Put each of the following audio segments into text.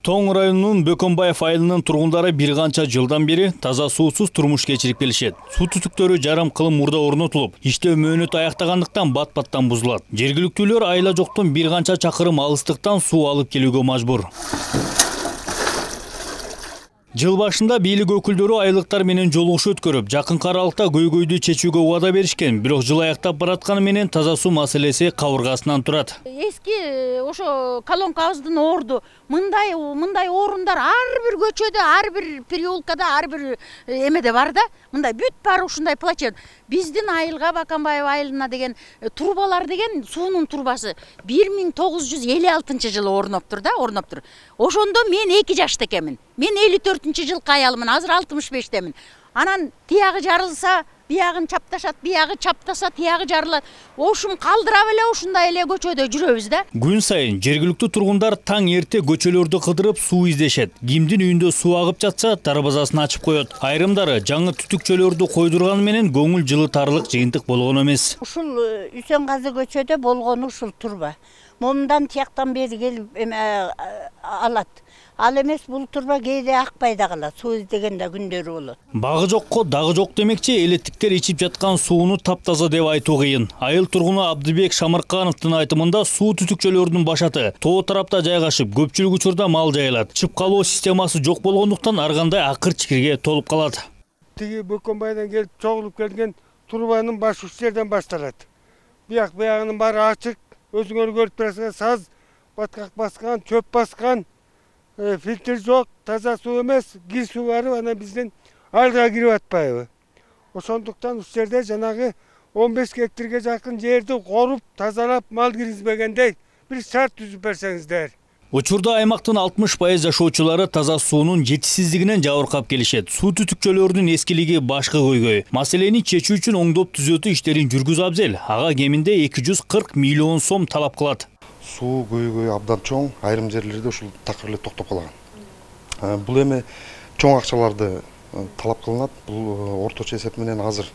тоң районунун бөкөнбаев айылынын тургундары бир канча жылдан бери таза суусуз турмуш кечирип келишет суу түтүктөрү жарым кылым мурда орнотулуп иштөө мөөнөтү аяктагандыктан бат баттан бузулат жергиликтүүлөр айла жоктон бир канча чакырым алыстыктан суу алып келүүгө мажбур жыл башында бийлик өкүлдөрү айылыктар менен жолугушуу өткөрүп жакынкы аралыкта көйгөйдү чечүүгө убада беришкен бирок жыл аяктап баратканы менен таза суу маселеси кабыргасынан турат эски ошо колонкабыздын орду мындай мындай орундар ар бир көчөдө ар бир переулкада ар бир эмеде бар да мындай бүт баары ушундай плачет. Биздин айылга баканбаев айылына деген трубалар деген суунун трубасы бир миң тогуз жүз элүү алтынчы жылы орноптур да орноптур. Ошондо мен эки жашта экенмин. Мен элүү төртүнчү жылкы аялмын азыр алтымыш бештемин анан тиягы жарылса биягын чапташат биягы чаптаса тиягы жарылат ошун калтырап эле ушундай эле көчөдө жүрөбүз да. Күн сайын жергиликтүү тургундар таң эрте көчөлөрдү кыдырып суу издешет. Кимдин үйүндө суу агып жатса дарбазасын ачып коет айрымдары жаңы түтүкчөлөрдү койдурганы менен көңүл жылытарлык жыйынтык болгон эмес ушул үсөнгазы көчөдө болгону ушул турба. Момундан тияктан бери келип эме алат ал эмес бул турба кээде акпай да калат. Суу издеген да күндөрү болот. Багы жокко дагы жок демекчи элеттиктер ичип жаткан сууну таптаза деп айтуу кыйын. Айыл тургуну абдыбек шамыркановдун айтымында суу түтүкчөлөрүнүн башаты тоо тарапта жайгашып көпчүлүк учурда мал жайылат. Чып калуу системасы жок болгондуктан ар кандай акыр чикирге толуп калат. Тиги бөкөнбайдан келип чогулуп келген трубанын башы ушул жерден башталат. Бияк биягынын баары ачык өзүңөр көрүп турасыңар саз баткак баскан чөп баскан фильтр жок таза суу эмес кир суу барып анан биздин айылга кирип атпайбы ошондуктан ушул жерде жанагы он беш гектарга жакын жерди коруп тазалап мал киргизбегендей бир шарт түзүп берсеңиздер учурда аймактын алтымыш пайыз жашоочулары таза суунун жетишсиздигинен жабыркап келишет. Суу түтүкчөлөрүнүн эскилиги башкы көйгөй. Маселени чечүү үчүн оңдоп түзөтүү иштерин жүргүзүү абзел. Ага кеминде эки жүз кырк миллион сом талап кылат. Суу көйгөйү абдан чоң айрым жерлерде ушул такыр эле токтоп калган. Бул эми чоң акчаларды талап кылынат. Бул орточо эсеп менен азыр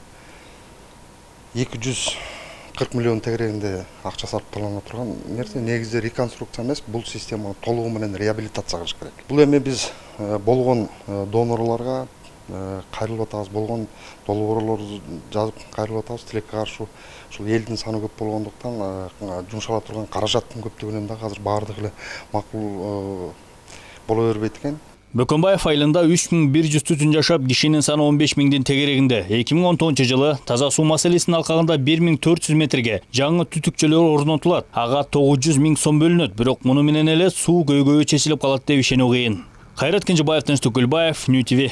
эки жүз кырк миллион тегерегинде акча сарпталына турган нерсе. Негизи реконструкция эмес бул системаны толугу менен реабилитация кылыш керек. Бул эми биз болгон донорлорго кайрылып атабыз. Болгон долбоорлорду жазып кайрылып атабыз. Тилекке каршы ушул элдин саны көп болгондуктан жумшала турган каражаттын көптүгүнөн дагы азыр баардыгы эле макул боло бербейт экен. Бөкөнбаев айылында үч миң бир жүз түтүн жашап кишинин саны он беш миңдин тегерегинде. Эки миң он тогузунчу жылы таза бир миң төрт жүз метрге жаңы түтүкчөлөр орнотулат тогуз жүз миң сом бөлүнөт. Бирок муну менен эле суу көйгөйү чечилип калат деп ишенүү кыйын. Кайрат кенжебаев тынчтык нью тв